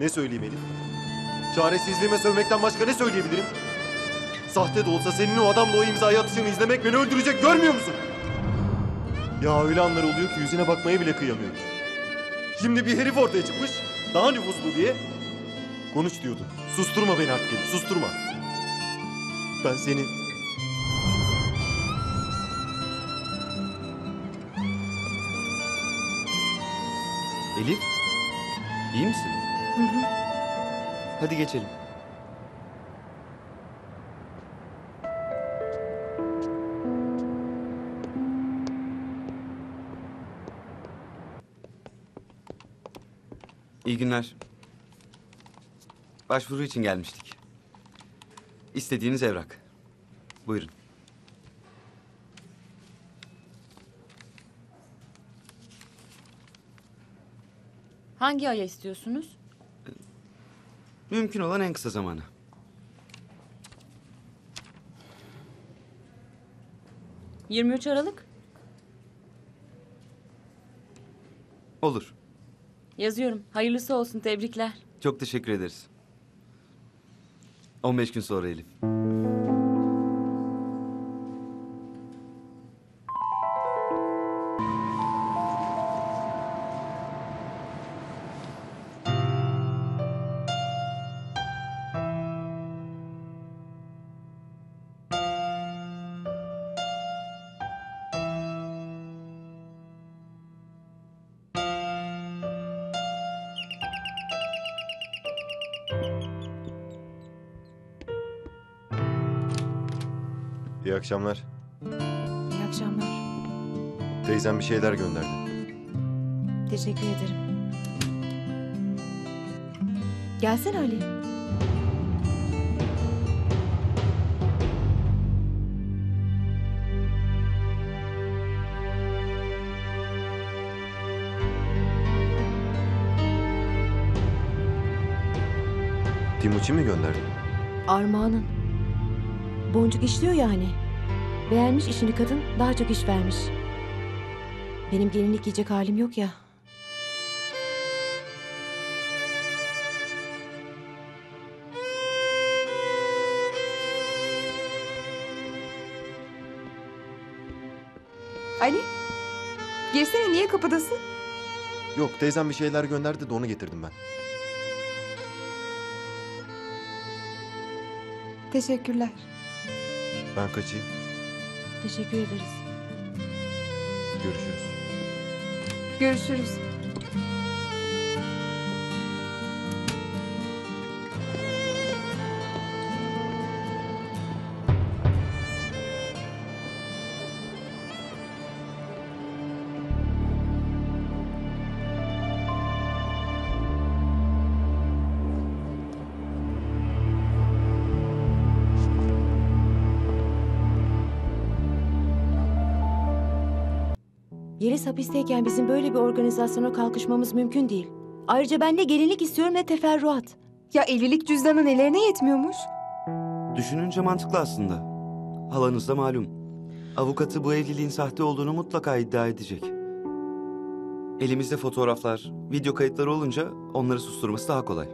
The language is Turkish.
Ne söyleyeyim Elif? Çaresizliğime sövmekten başka ne söyleyebilirim? Sahte de olsa senin o adamla o imzayı atışını izlemek beni öldürecek görmüyor musun? Ya öyle anlar oluyor ki yüzüne bakmaya bile kıyamıyorum. Şimdi bir herif ortaya çıkmış, daha nüfuslu diye. Konuş diyordu. Susturma beni artık susturma. Ben seni... Elif, iyi misin? Hadi geçelim. İyi günler. Başvuru için gelmiştik. İstediğiniz evrak. Buyurun. Hangi aya istiyorsunuz? Mümkün olan en kısa zamanı. ...23 Aralık. Olur. Yazıyorum. Hayırlısı olsun. Tebrikler. Çok teşekkür ederiz. 15 gün sonra Elif. İyi akşamlar. İyi akşamlar. Teyzem bir şeyler gönderdi. Teşekkür ederim. Gelsene Ali. Timuçin mi gönderdi? Armağan'ın. Boncuk işliyor ya hani. Beğenmiş işini kadın, daha çok iş vermiş. Benim gelinlik giyecek halim yok ya. Ali? Girsene niye kapıdasın? Yok teyzem bir şeyler gönderdi de onu getirdim ben. Teşekkürler. Ben kaçayım. Teşekkür ederiz. Görüşürüz. Görüşürüz. Yeliz hapisteyken bizim böyle bir organizasyona kalkışmamız mümkün değil. Ayrıca ben ne gelinlik istiyorum ne teferruat. Ya evlilik cüzdanı nelerine yetmiyormuş? Düşününce mantıklı aslında. Halanız da malum. Avukatı bu evliliğin sahte olduğunu mutlaka iddia edecek. Elimizde fotoğraflar, video kayıtları olunca onları susturması daha kolay.